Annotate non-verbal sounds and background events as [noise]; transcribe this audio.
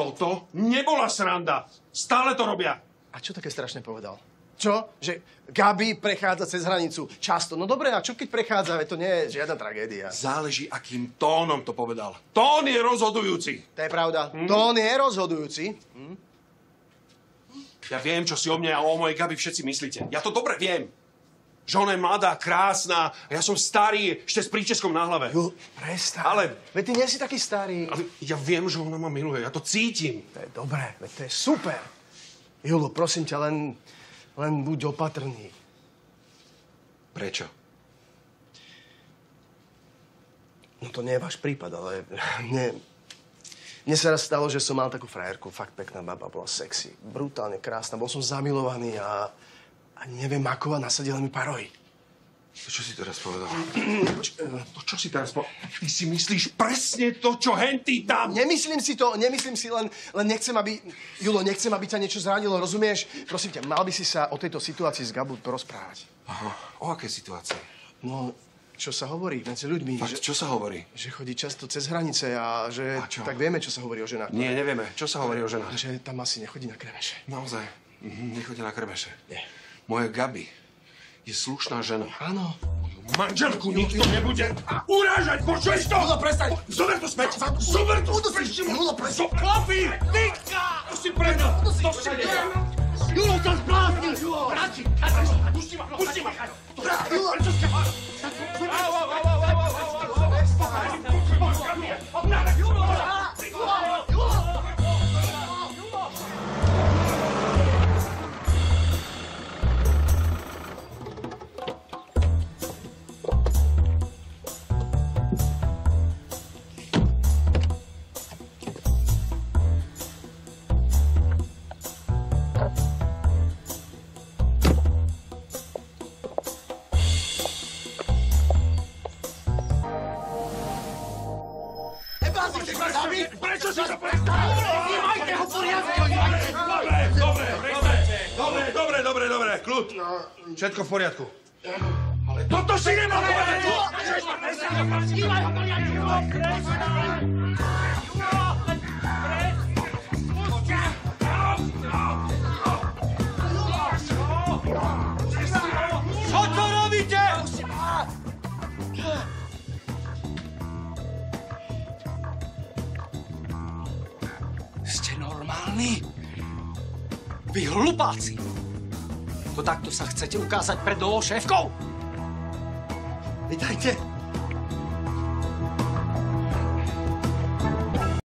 Toto nebola sranda. Stále to robia. A čo také strašne povedal? Čo? Že Gabi prechádza cez hranicu často. No dobre, a čo keď prechádza? Veď to nie je žiadna tragédia. Záleží, akým tónom to povedal. Tón je rozhodujúci. To je pravda. Tón je rozhodujúci. Ja viem, čo si o mne a o mojej Gabi všetci myslíte. Ja to dobre viem. Že ona je mladá, krásna a ja som starý, ešte s príčeskom na hlave. Ju, prestaň. Ale- Veď ty nie si taký starý. Ale ja viem, že ona ma miluje. Ja to cítim. To je dobré, veď to je super. Julo, prosím ťa, len, len buď opatrný. Prečo? No to nie je váš prípad, ale [laughs] mne, mne sa raz stalo, že som mal takú frajerku, fakt pekná baba, bola sexy, brutálne krásna, bol som zamilovaný a, a neviem ako a nasadila mi paroj. To čo si teraz povedal? To čo si teraz povedal? Ty si myslíš presne to, čo henty tam... Nemyslím si to, nemyslím si, len, len nechcem, aby... Julo, nechcem, aby ťa niečo zranilo, rozumieš? Prosím ťa, mal by si sa o tejto situácii s Gabu porozprávať. Aha, o aké situácii? No, čo sa hovorí medzi ľuďmi, Fakt, že, čo sa hovorí? že chodí často cez hranice a že... A čo? Tak vieme, čo sa hovorí o ženách. Nie, nevieme. Čo sa hovorí o ženách? že tam asi nechodí na kreveše. Naozaj. Mhm, nechodia na krmeše. Nie. Moja Gabi je slušná žena. Áno. Manželku nikto nebude urážať, počuješ to? Julo, prestaň! Zober to späť! Zober to späť! Julo, prestaň! Chlapi! Tyka! To si predo! To si Julo, sa zbláznil! Radši! Pusti ma! Pusti ma! Julo! Prečo si to prestal? Ho poriadne! Dobre, dobre. Dobre, dobre, dobre, kľud. Všetko v poriadku. Ale toto si nemal povedať! Čo normálni? Vy hlupáci! To takto sa chcete ukázať pred novou šéfkou? Vydajte!